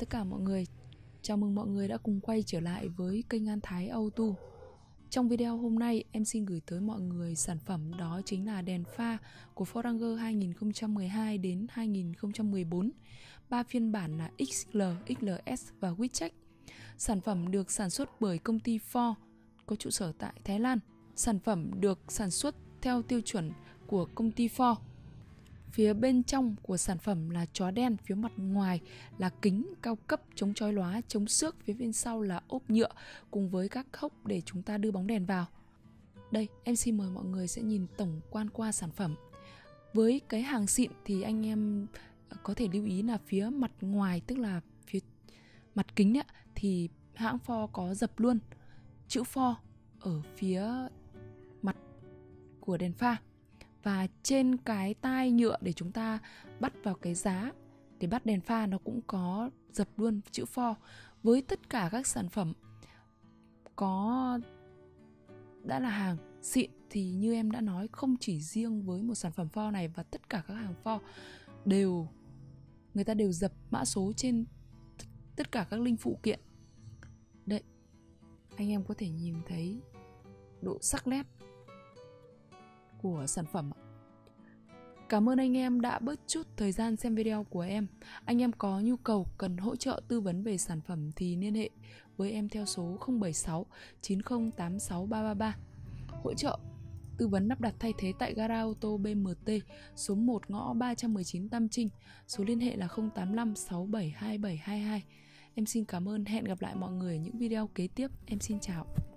tất cả mọi người Chào mừng mọi người đã cùng quay trở lại với kênh An Thái Auto. Trong video hôm nay em xin gửi tới mọi người sản phẩm đó chính là đèn pha của Ford Ranger 2012 đến 2014 ba phiên bản là XL, XLS và Witcheck Sản phẩm được sản xuất bởi công ty Ford có trụ sở tại Thái Lan. Sản phẩm được sản xuất theo tiêu chuẩn của công ty Ford Phía bên trong của sản phẩm là chó đen, phía mặt ngoài là kính cao cấp chống chói lóa, chống xước, phía bên sau là ốp nhựa cùng với các hốc để chúng ta đưa bóng đèn vào. Đây, em xin mời mọi người sẽ nhìn tổng quan qua sản phẩm. Với cái hàng xịn thì anh em có thể lưu ý là phía mặt ngoài tức là phía mặt kính ấy, thì hãng Ford có dập luôn chữ Ford ở phía mặt của đèn pha và trên cái tai nhựa để chúng ta bắt vào cái giá để bắt đèn pha nó cũng có dập luôn chữ for với tất cả các sản phẩm có đã là hàng xịn thì như em đã nói, không chỉ riêng với một sản phẩm for này và tất cả các hàng for đều, người ta đều dập mã số trên tất cả các linh phụ kiện. Đấy, anh em có thể nhìn thấy độ sắc nét của sản phẩm Cảm ơn anh em đã bớt chút thời gian xem video của em. Anh em có nhu cầu cần hỗ trợ tư vấn về sản phẩm thì liên hệ với em theo số 076 9086 333. Hỗ trợ tư vấn lắp đặt thay thế tại gara ô tô BMT số 1 ngõ 319 Tam Trinh, số liên hệ là 085 672722. Em xin cảm ơn, hẹn gặp lại mọi người ở những video kế tiếp. Em xin chào.